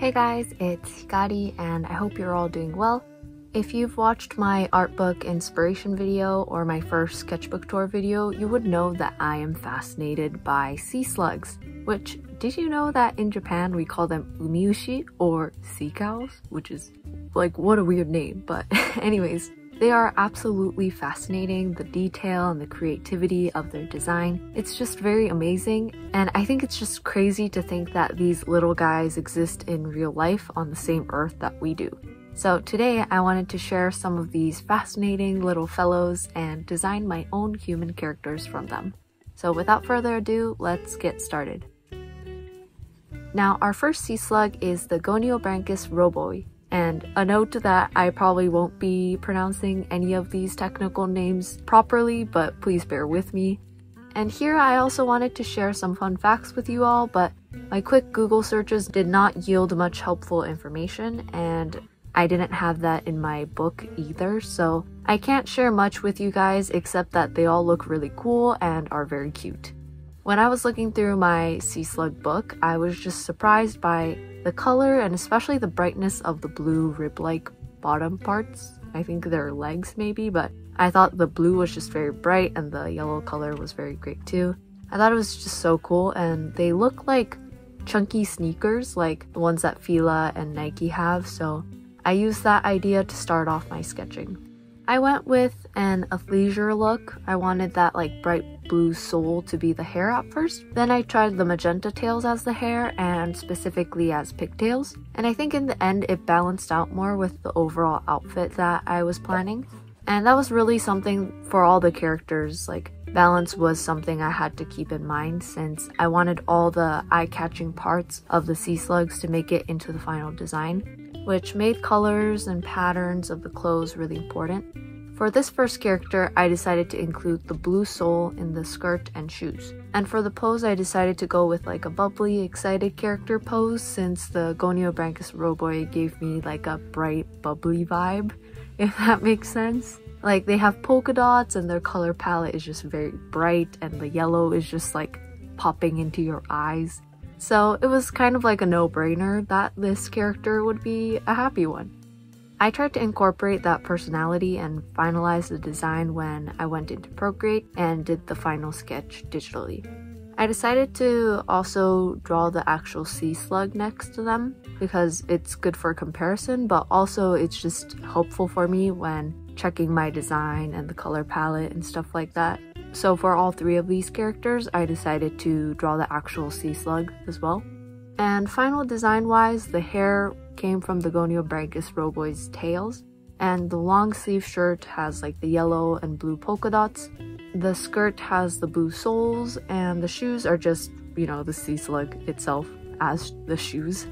Hey guys, it's Hikari and I hope you're all doing well. If you've watched my art book inspiration video or my first sketchbook tour video, you would know that I am fascinated by sea slugs. Which, did you know that in Japan we call them umiushi or sea cows? Which is like, what a weird name, but anyways. They are absolutely fascinating, the detail and the creativity of their design. It's just very amazing, and I think it's just crazy to think that these little guys exist in real life on the same earth that we do. So today I wanted to share some of these fascinating little fellows and design my own human characters from them. So without further ado, let's get started. Now our first sea slug is the Goniobranchus roboi. And a note that I probably won't be pronouncing any of these technical names properly, but please bear with me. And here I also wanted to share some fun facts with you all, but my quick Google searches did not yield much helpful information, and I didn't have that in my book either, so I can't share much with you guys except that they all look really cool and are very cute. When I was looking through my Sea Slug book, I was just surprised by the color and especially the brightness of the blue rib-like bottom parts. I think they're legs maybe, but I thought the blue was just very bright and the yellow color was very great too. I thought it was just so cool and they look like chunky sneakers like the ones that Fila and Nike have, so I used that idea to start off my sketching. I went with an athleisure look. I wanted that like bright blue sole to be the hair at first. Then I tried the magenta tails as the hair and specifically as pigtails. And I think in the end it balanced out more with the overall outfit that I was planning. And that was really something for all the characters, like balance was something I had to keep in mind since I wanted all the eye-catching parts of the sea slugs to make it into the final design which made colors and patterns of the clothes really important. For this first character, I decided to include the blue sole in the skirt and shoes. And for the pose, I decided to go with like a bubbly, excited character pose since the Goniobranchus Roboi gave me like a bright, bubbly vibe, if that makes sense. Like they have polka dots and their color palette is just very bright and the yellow is just like popping into your eyes. So it was kind of like a no-brainer that this character would be a happy one. I tried to incorporate that personality and finalize the design when I went into Procreate and did the final sketch digitally. I decided to also draw the actual sea slug next to them because it's good for comparison, but also it's just helpful for me when checking my design and the color palette and stuff like that. So for all three of these characters, I decided to draw the actual sea slug as well. And final design wise, the hair came from the Goniobranchus Roboi's tails, and the long sleeve shirt has like the yellow and blue polka dots. The skirt has the blue soles, and the shoes are just, you know, the sea slug itself as the shoes.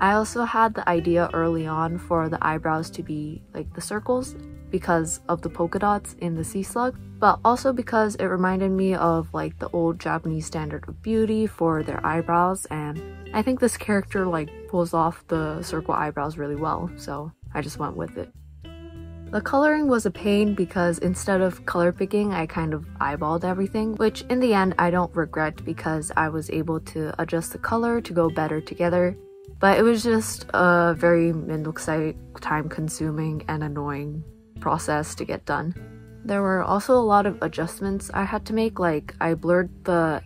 I also had the idea early on for the eyebrows to be like the circles because of the polka dots in the sea slug, but also because it reminded me of like the old Japanese standard of beauty for their eyebrows and I think this character like pulls off the circle eyebrows really well, so I just went with it. The coloring was a pain because instead of color picking, I kind of eyeballed everything, which in the end I don't regret because I was able to adjust the color to go better together. But it was just a very mindless, time consuming and annoying process to get done. There were also a lot of adjustments I had to make, like I blurred the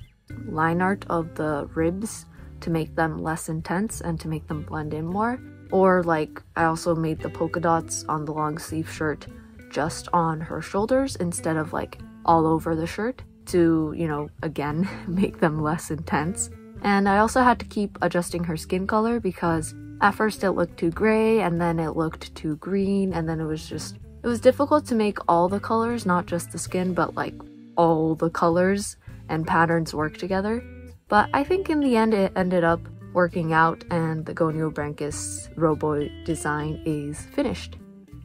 line art of the ribs to make them less intense and to make them blend in more. Or like I also made the polka dots on the long sleeve shirt just on her shoulders instead of like all over the shirt to, you know, again, make them less intense. And I also had to keep adjusting her skin color because at first it looked too gray and then it looked too green and then it was just it was difficult to make all the colors, not just the skin, but like all the colors and patterns work together. But I think in the end it ended up working out and the Goniobranchus Roboi design is finished.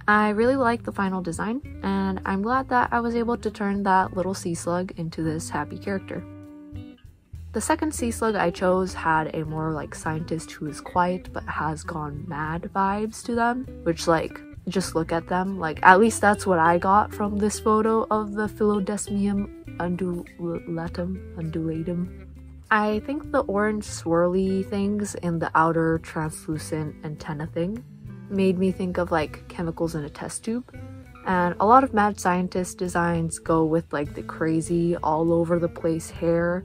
I really like the final design and I'm glad that I was able to turn that little sea slug into this happy character. The second sea slug I chose had a more like scientist who is quiet but has gone mad vibes to them, which like just look at them. Like, at least that's what I got from this photo of the Phyllodesmium undulatum, undulatum. I think the orange swirly things in the outer translucent antenna thing made me think of like chemicals in a test tube. And a lot of mad scientist designs go with like the crazy all over the place hair.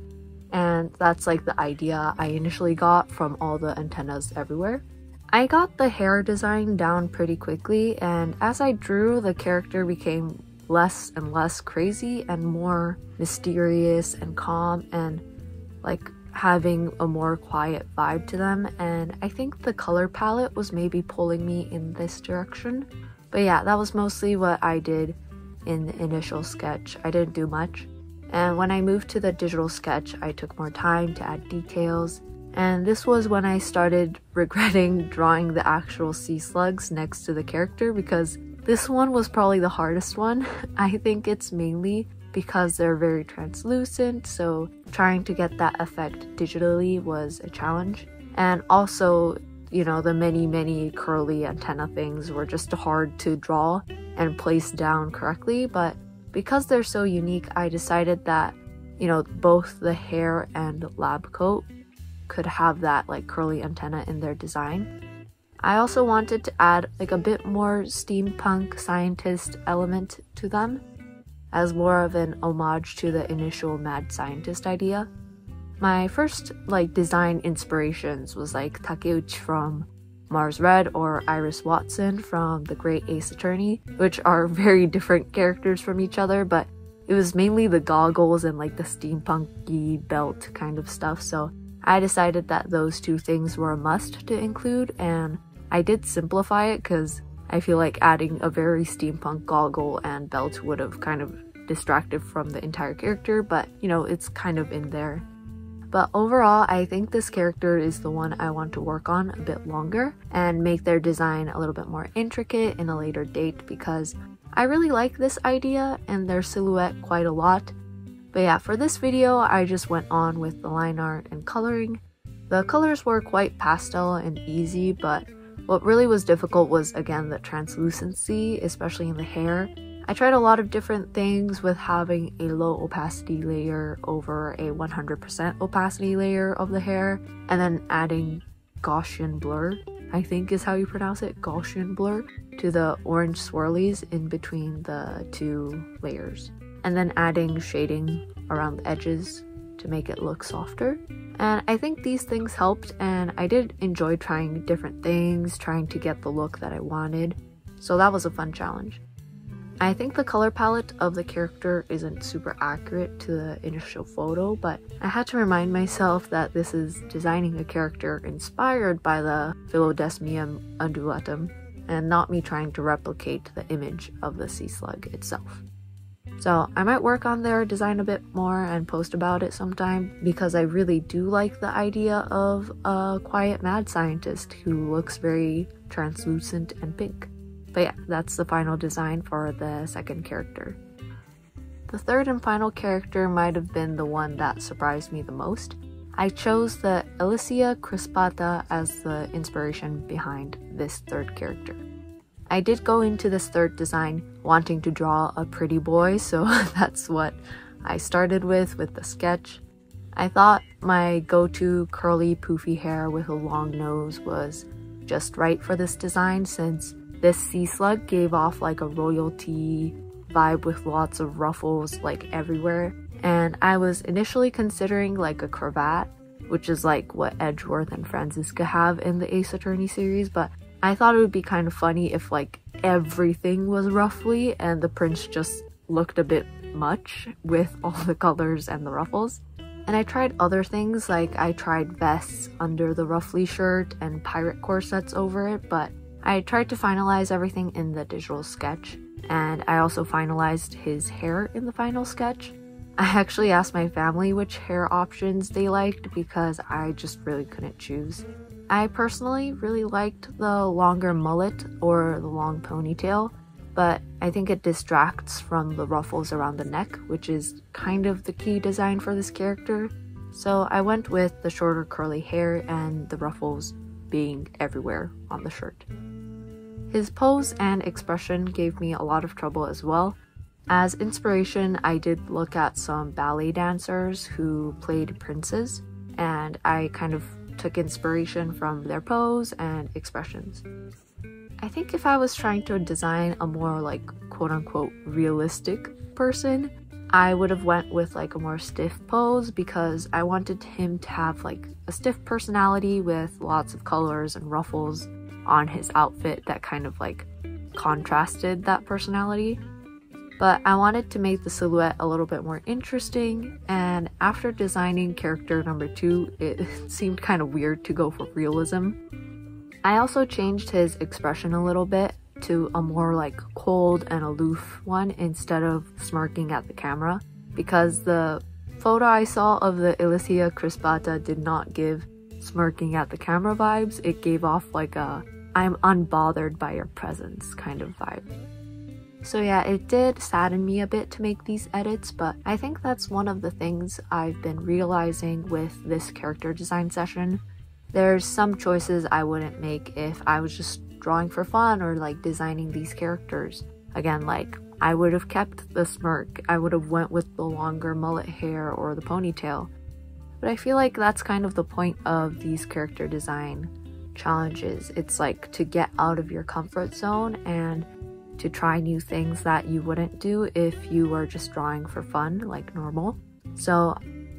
And that's like the idea I initially got from all the antennas everywhere. I got the hair design down pretty quickly, and as I drew, the character became less and less crazy and more mysterious and calm and like having a more quiet vibe to them and I think the color palette was maybe pulling me in this direction. But yeah, that was mostly what I did in the initial sketch. I didn't do much. And when I moved to the digital sketch, I took more time to add details. And this was when I started regretting drawing the actual sea slugs next to the character because this one was probably the hardest one. I think it's mainly because they're very translucent, so trying to get that effect digitally was a challenge. And also, you know, the many, many curly antenna things were just hard to draw and place down correctly, but because they're so unique, I decided that, you know, both the hair and lab coat could have that like curly antenna in their design. I also wanted to add like a bit more steampunk scientist element to them as more of an homage to the initial mad scientist idea. My first like design inspirations was like Takeuchi from Mars Red or Iris Watson from The Great Ace Attorney, which are very different characters from each other, but it was mainly the goggles and like the steampunky belt kind of stuff, so I decided that those two things were a must to include, and I did simplify it because I feel like adding a very steampunk goggle and belt would have kind of distracted from the entire character, but you know, it's kind of in there. But overall, I think this character is the one I want to work on a bit longer and make their design a little bit more intricate in a later date because I really like this idea and their silhouette quite a lot. But yeah, for this video, I just went on with the line art and coloring. The colors were quite pastel and easy, but what really was difficult was again the translucency, especially in the hair. I tried a lot of different things with having a low opacity layer over a 100% opacity layer of the hair and then adding Gaussian blur, I think is how you pronounce it, Gaussian blur, to the orange swirlies in between the two layers. And then adding shading around the edges to make it look softer. And I think these things helped and I did enjoy trying different things, trying to get the look that I wanted. So that was a fun challenge. I think the color palette of the character isn't super accurate to the initial photo, but I had to remind myself that this is designing a character inspired by the Phyllodesmium undulatum and not me trying to replicate the image of the sea slug itself. So I might work on their design a bit more and post about it sometime because I really do like the idea of a quiet mad scientist who looks very translucent and pink. But yeah, that's the final design for the second character. The third and final character might have been the one that surprised me the most. I chose the Elysia crispata as the inspiration behind this third character. I did go into this third design wanting to draw a pretty boy, so that's what I started with with the sketch. I thought my go-to curly poofy hair with a long nose was just right for this design since this sea slug gave off like a royalty vibe with lots of ruffles like everywhere. And I was initially considering like a cravat, which is like what Edgeworth and Franziska have in the Ace Attorney series, but I thought it would be kind of funny if like everything was ruffly and the prince just looked a bit much with all the colors and the ruffles. And I tried other things like I tried vests under the ruffly shirt and pirate corsets over it, but I tried to finalize everything in the digital sketch, and I also finalized his hair in the final sketch. I actually asked my family which hair options they liked because I just really couldn't choose. I personally really liked the longer mullet or the long ponytail, but I think it distracts from the ruffles around the neck, which is kind of the key design for this character. So I went with the shorter curly hair and the ruffles being everywhere on the shirt. His pose and expression gave me a lot of trouble as well. As inspiration, I did look at some ballet dancers who played princes, and I kind of took inspiration from their pose and expressions. I think if I was trying to design a more like quote unquote realistic person, I would have went with like a more stiff pose because I wanted him to have like a stiff personality with lots of colors and ruffles on his outfit that kind of like contrasted that personality. But I wanted to make the silhouette a little bit more interesting, and after designing character number two, it seemed kind of weird to go for realism. I also changed his expression a little bit to a more like cold and aloof one instead of smirking at the camera because the photo I saw of the Elysia crispata did not give smirking at the camera vibes. It gave off like a I'm unbothered by your presence kind of vibe. So yeah, it did sadden me a bit to make these edits, but I think that's one of the things I've been realizing with this character design session. There's some choices I wouldn't make if I was just drawing for fun or like designing these characters. Again, like I would have kept the smirk, I would have went with the longer mullet hair or the ponytail. But I feel like that's kind of the point of these character design challenges. It's like to get out of your comfort zone and to try new things that you wouldn't do if you were just drawing for fun, like normal. So,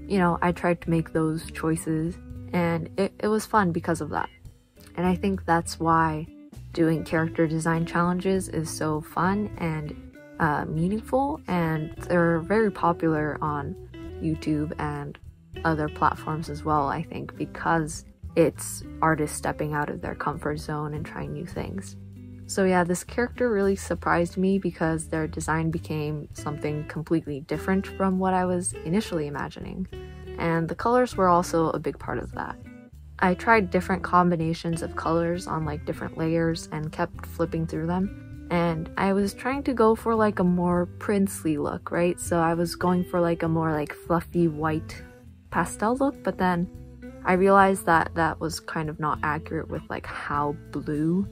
you know, I tried to make those choices and it, it was fun because of that. And I think that's why doing character design challenges is so fun and uh, meaningful, and they're very popular on YouTube and other platforms as well, I think, because it's artists stepping out of their comfort zone and trying new things. So yeah, this character really surprised me because their design became something completely different from what I was initially imagining. And the colors were also a big part of that. I tried different combinations of colors on like different layers and kept flipping through them. And I was trying to go for like a more princely look, right? So I was going for like a more like fluffy white pastel look, but then I realized that that was kind of not accurate with like how blue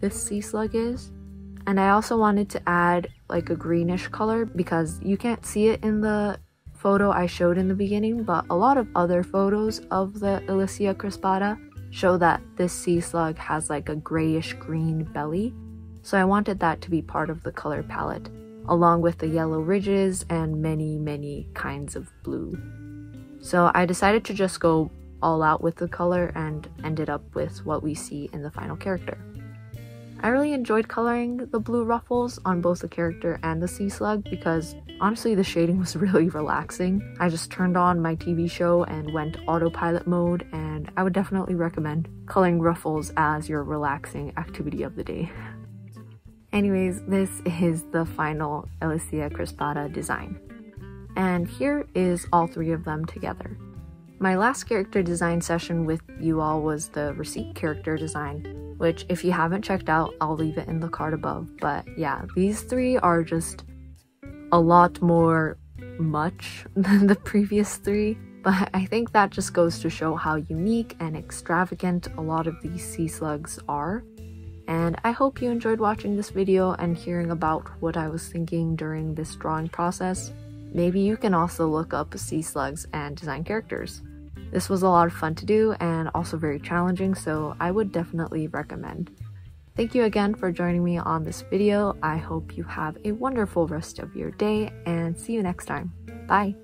this sea slug is. And I also wanted to add like a greenish color because you can't see it in the photo I showed in the beginning, but a lot of other photos of the Elysia crispata show that this sea slug has like a grayish green belly. So I wanted that to be part of the color palette, along with the yellow ridges and many, many kinds of blue. So I decided to just go all out with the color and ended up with what we see in the final character. I really enjoyed coloring the blue ruffles on both the character and the sea slug because honestly the shading was really relaxing. I just turned on my TV show and went autopilot mode and I would definitely recommend coloring ruffles as your relaxing activity of the day. Anyways, this is the final Elysia crispata design. And here is all three of them together. My last character design session with you all was the receipt character design, which if you haven't checked out, I'll leave it in the card above. But yeah, these three are just a lot more much than the previous three. But I think that just goes to show how unique and extravagant a lot of these sea slugs are. And I hope you enjoyed watching this video and hearing about what I was thinking during this drawing process. Maybe you can also look up sea slugs and design characters. This was a lot of fun to do and also very challenging, so I would definitely recommend. Thank you again for joining me on this video. I hope you have a wonderful rest of your day and see you next time. Bye!